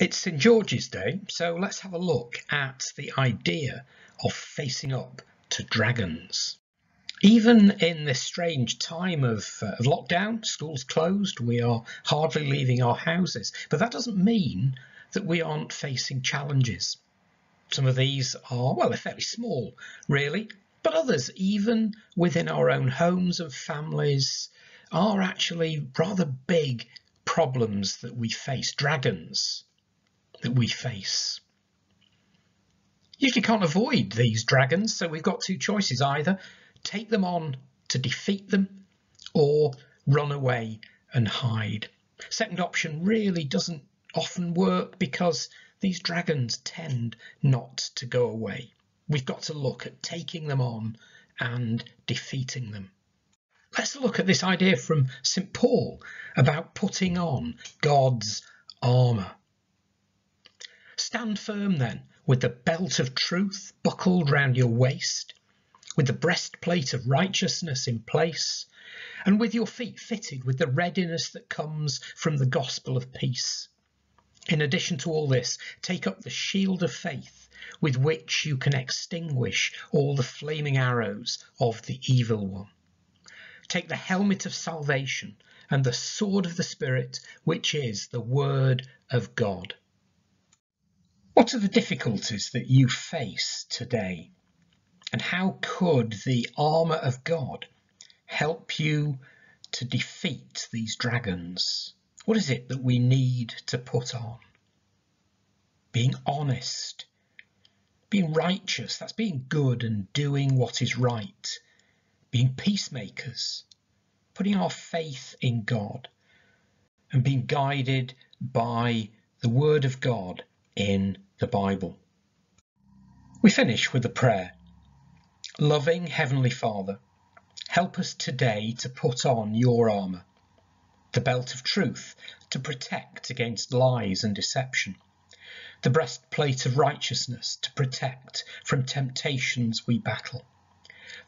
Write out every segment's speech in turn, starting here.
It's St George's Day, so let's have a look at the idea of facing up to dragons. Even in this strange time of, uh, of, lockdown, schools closed, we are hardly leaving our houses, but that doesn't mean that we aren't facing challenges. Some of these are, well, they're fairly small, really, but others, even within our own homes and families, are actually rather big problems that we face. Dragons, that we face. Usually can't avoid these dragons, so we've got two choices either take them on to defeat them or run away and hide. Second option really doesn't often work because these dragons tend not to go away. We've got to look at taking them on and defeating them. Let's look at this idea from St Paul about putting on God's armour. Stand firm then, with the belt of truth buckled round your waist, with the breastplate of righteousness in place, and with your feet fitted with the readiness that comes from the gospel of peace. In addition to all this, take up the shield of faith with which you can extinguish all the flaming arrows of the evil one. Take the helmet of salvation and the sword of the Spirit, which is the word of God. What are the difficulties that you face today? And how could the armour of God help you to defeat these dragons? What is it that we need to put on? Being honest, being righteous, that's being good and doing what is right, being peacemakers, putting our faith in God, and being guided by the Word of God in the Bible. We finish with a prayer. Loving Heavenly Father, help us today to put on your armour, the belt of truth to protect against lies and deception, the breastplate of righteousness to protect from temptations we battle,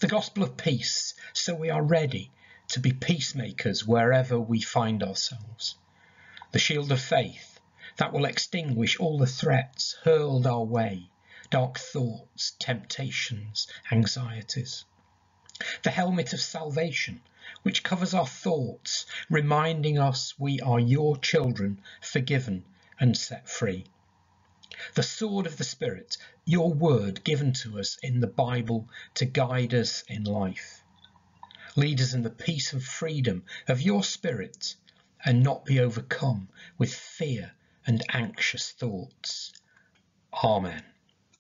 the gospel of peace so we are ready to be peacemakers wherever we find ourselves, the shield of faith that will extinguish all the threats hurled our way, dark thoughts, temptations, anxieties. The helmet of salvation, which covers our thoughts, reminding us we are your children, forgiven and set free. The sword of the Spirit, your word given to us in the Bible to guide us in life. Lead us in the peace and freedom of your Spirit and not be overcome with fear and anxious thoughts. Amen.